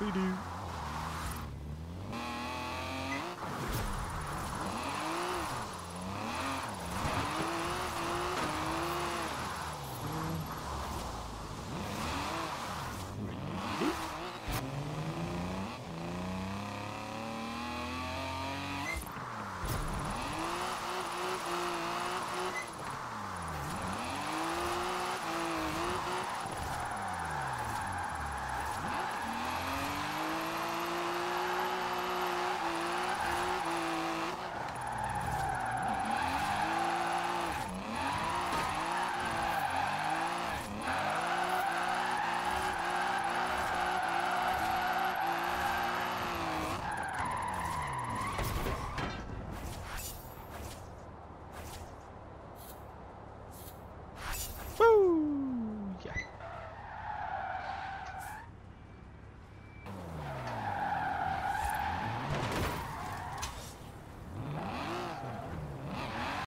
We do.